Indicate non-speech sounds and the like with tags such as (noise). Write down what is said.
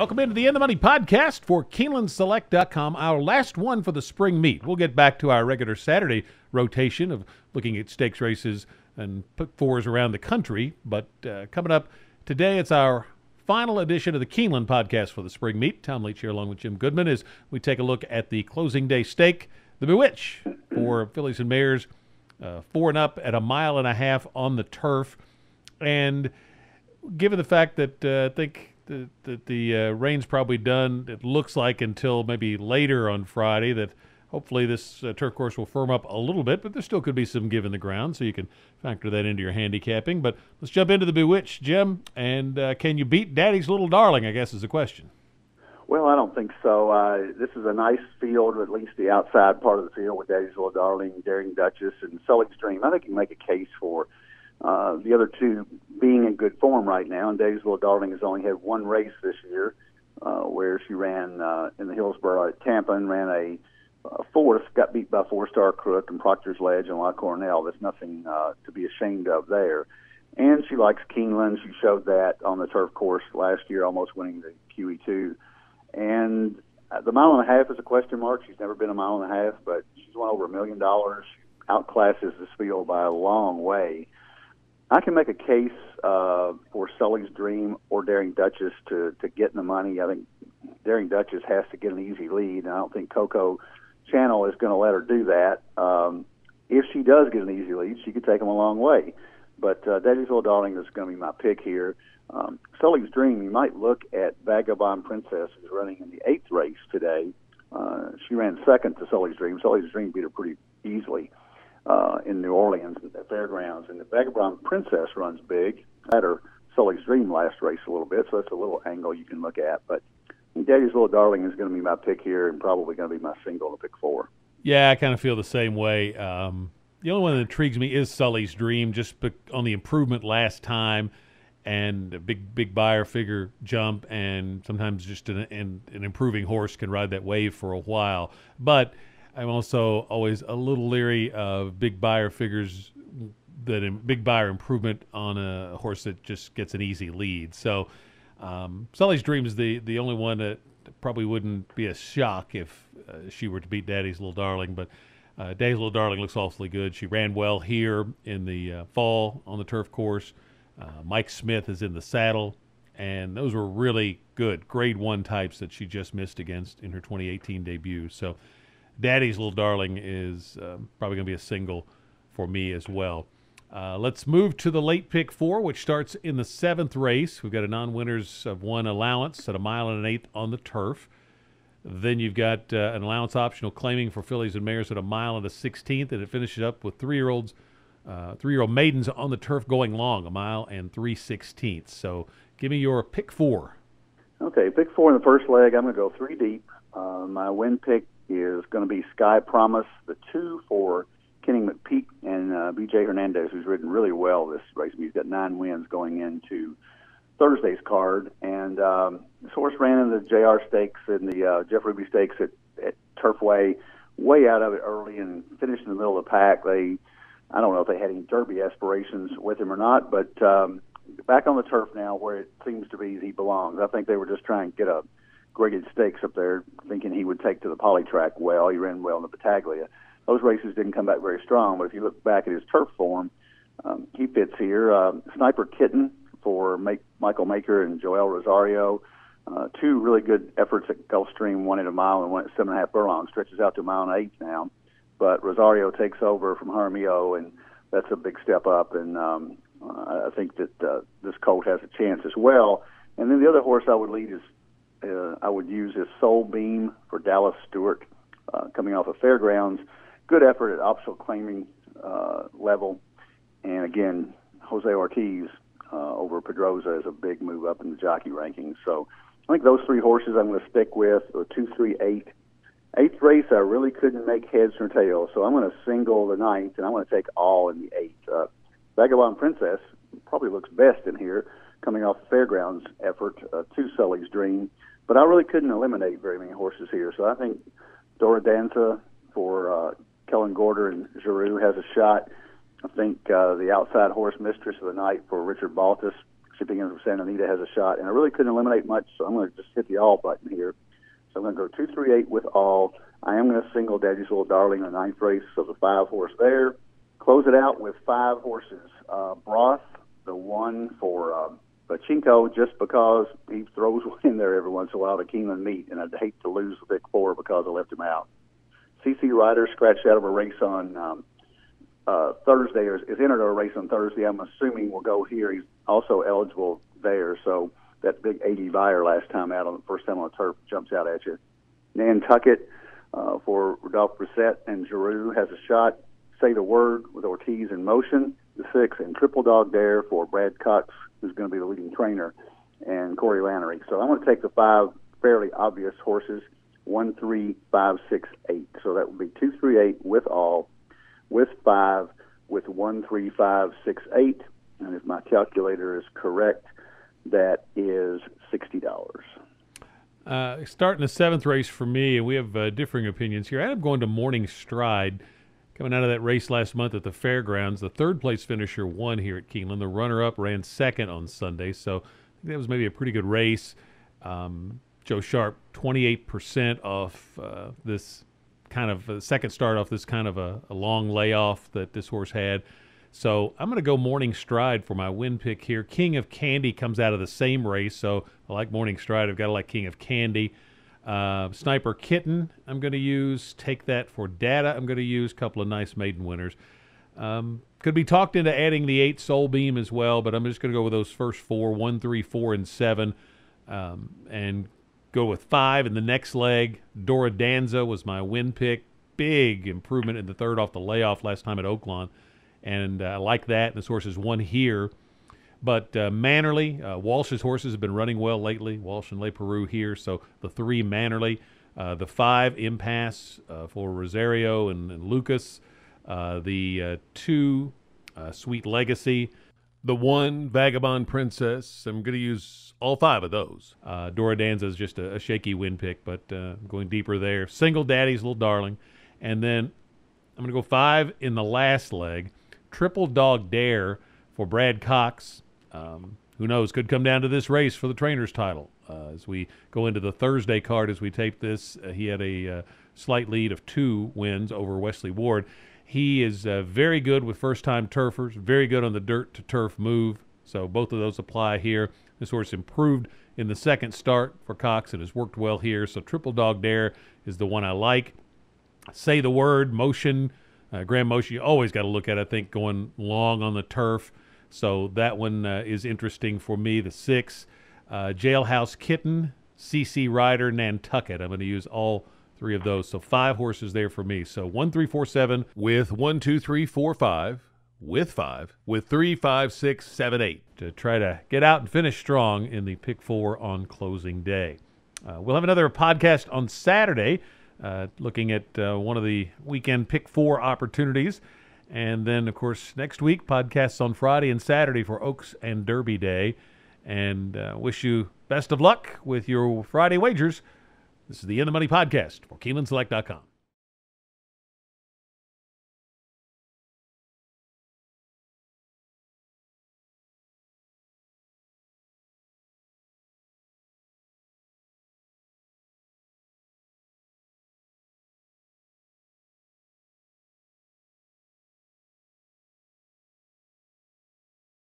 Welcome into the In the Money podcast for KeenelandSelect.com, our last one for the spring meet. We'll get back to our regular Saturday rotation of looking at stakes races and pick fours around the country. But uh, coming up today, it's our final edition of the Keeneland podcast for the spring meet. Tom Leach here along with Jim Goodman as we take a look at the closing day stake, the Bewitch for fillies and mares, uh, four and up at a mile and a half on the turf. And given the fact that uh, I think that, that the uh, rain's probably done. It looks like until maybe later on Friday that hopefully this uh, turf course will firm up a little bit, but there still could be some give in the ground, so you can factor that into your handicapping. But let's jump into the Bewitched, Jim. And uh, can you beat Daddy's Little Darling? I guess is the question. Well, I don't think so. Uh, this is a nice field, at least the outside part of the field with Daddy's Little Darling, Daring Duchess, and Sully's Dream. I think you can make a case for uh, the other two being in good form right now. And Little Darling has only had one race this year, uh, where she ran uh, in the Hillsboro at Tampa and ran a uh, fourth, got beat by Fourstar Crook and Proctor's Ledge and La Coronel. There's nothing uh, to be ashamed of there. And she likes Keeneland. She showed that on the turf course last year, almost winning the QE2. And uh, the mile and a half is a question mark. She's never been a mile and a half, but she's won over a million dollars. Outclasses this field by a long way. I can make a case uh, for Sully's Dream or Daring Duchess to to get in the money. I think Daring Duchess has to get an easy lead, and I don't think Coco Channel is going to let her do that. Um, if she does get an easy lead, she could take them a long way. But uh, Daddy's Little Darling is going to be my pick here. Um, Sully's Dream, you might look at Vagabond Princess, who's running in the eighth race today. Uh, she ran second to Sully's Dream. Sully's Dream beat her pretty easily uh, in New Orleans at the fairgrounds. And the Vagabond Princess runs big. Had her Sully's Dream last race a little bit, so that's a little angle you can look at. But Daddy's Little Darling is going to be my pick here and probably going to be my single to pick four. Yeah, I kind of feel the same way. Um, the only one that intrigues me is Sully's Dream, just on the improvement last time and a big big Beyer figure jump, and sometimes just an, an, an improving horse can ride that wave for a while. But I'm also always a little leery of big Beyer figures that big Beyer improvement on a horse that just gets an easy lead. So um, Sully's Dream is the the only one that probably wouldn't be a shock if uh, she were to beat Daddy's Little Darling, but. Uh, Daddy's Little Darling looks awfully good. She ran well here in the uh, fall on the turf course. Uh, Mike Smith is in the saddle, and those were really good grade one types that she just missed against in her 2018 debut. So Daddy's Little Darling is um, probably going to be a single for me as well. Uh, let's move to the late pick four, which starts in the seventh race. We've got a non winners of one allowance at a mile and an eighth on the turf. Then you've got uh, an allowance optional claiming for fillies and mares at a mile and a sixteenth, and it finishes up with three year olds, uh, three year old maidens on the turf going long, a mile and three sixteenths. So give me your pick four. Okay, pick four in the first leg. I'm going to go three deep. Uh, my win pick is going to be Sky Promise, the two for Kenny McPeek and uh, BJ Hernandez, who's ridden really well this race. He's got nine wins going into Thursday's card, and um, this horse ran in the JR Stakes and the uh, Jeff Ruby Stakes at, at Turfway, way out of it early, and finished in the middle of the pack. They, I don't know if they had any Derby aspirations with him or not, but um, back on the turf now, where it seems to be he belongs. I think they were just trying to get a graded stakes up there, thinking he would take to the poly track well. He ran well in the Battaglia. Those races didn't come back very strong, but if you look back at his turf form, um, he fits here. Uh, Sniper Kitten for Make, Michael Maker and Joel Rosario. Uh, two really good efforts at Gulfstream, one at a mile and one at seven and a half furlongs, stretches out to a mile and eight now. But Rosario takes over from Jaramillo, and that's a big step up. And um, I think that uh, this colt has a chance as well. And then the other horse I would lead is uh, I would use his Soul Beam for Dallas Stewart, uh, coming off of Fairgrounds. Good effort at optional claiming uh, level, and again, Jose Ortiz uh, over Pedroza is a big move up in the jockey rankings. So I think those three horses I'm going to stick with: two, three, eight. Eighth race, I really couldn't make heads or tails, so I'm going to single the ninth, and I'm going to take all in the eighth. Uh, Vagabond Princess probably looks best in here, coming off the fairgrounds effort uh, to Sully's Dream. But I really couldn't eliminate very many horses here. So I think Dora Danza for uh, Kellyn Gorder and Geroux has a shot. I think uh, the outside horse mistress of the night for Richard Baltus, Baltas, Mississippi from Santa Anita has a shot, and I really couldn't eliminate much, so I'm going to just hit the all button here. So I'm going to go two, three, eight with all. I am going to single Daddy's Little Darling in the ninth race, so the five horse there. Close it out with five horses. Uh, Broth, the one for uh, Bachinko, just because he throws (laughs) one in there every once in a while to Keeneland meet, and I'd hate to lose the big four because I left him out. CC Rider scratched out of a race on um, uh, Thursday, or is entered a race on Thursday. I'm assuming will go here. He's also eligible there, so that big 80 Beyer last time out on the first time on the turf jumps out at you. Nantucket uh, for Rodolphe Brisset and Geroux has a shot. Say the word with Ortiz in motion. The six and Triple Dog Dare for Brad Cox, who's going to be the leading trainer, and Corey Lanerie. So I'm going to take the five fairly obvious horses one, three, five, six, eight. So that would be two, three, eight with all, with five, with one, three, five, six, eight. And if my calculator is correct, that is sixty dollars. Uh, starting the seventh race for me, and we have uh, differing opinions here. I am going to Morning Stride, coming out of that race last month at the fairgrounds. The third place finisher won here at Keeneland. The runner up ran second on Sunday, so that was maybe a pretty good race. Um, Joe Sharp, 28% off uh, this kind of uh, second start off this kind of a, a long layoff that this horse had. So I'm going to go Morning Stride for my win pick here. King of Candy comes out of the same race, so I like Morning Stride. I've got to like King of Candy. Uh, Sniper Kitten, I'm going to use. Take that for data. I'm going to use. A couple of nice maiden winners. Um, could be talked into adding the eight Soul Beam as well, but I'm just going to go with those first four one, three, four, and seven, um, and go with five in the next leg. Dora Danza was my win pick. Big improvement in the third off the layoff last time at Oaklawn and uh, I like that. And this horse is one here. But uh, Mannerly, uh, Walsh's horses have been running well lately. Walsh and Leparoux here. So the three Mannerly, uh, the five Impasse uh, for Rosario and, and Lucas, uh, the two Sweet Legacy, the one Vagabond Princess. I'm going to use all five of those. Dora Danza is just a, a, shaky win pick, but going deeper there. Single Daddy's Little Darling. And then I'm going to go five in the last leg. Triple Dog Dare for Brad Cox. Um, who knows? Could come down to this race for the trainer's title. Uh, as we go into the Thursday card, as we tape this, uh, he had a uh, slight lead of two wins over Wesley Ward. He is uh, very good with first time turfers, very good on the dirt to turf move. So both of those apply here. This horse improved in the second start for Cox and has worked well here. So Triple Dog Dare is the one I like. Say the word, motion, uh, Graham Motion, you always got to look at, I think, going long on the turf. So that one uh, is interesting for me. The six, uh, Jailhouse Kitten, CC Rider, Nantucket. I'm going to use all three of those. So five horses there for me. So one, three, four, seven with one, two, three, four, five. With five, with three, five, six, seven, eight to try to get out and finish strong in the pick four on closing day. Uh, we'll have another podcast on Saturday uh, looking at uh, one of the weekend pick four opportunities. And then, of course, next week, podcasts on Friday and Saturday for Oaks and Derby Day. And uh, wish you best of luck with your Friday wagers. This is the In the Money podcast for KeenelandSelect.com.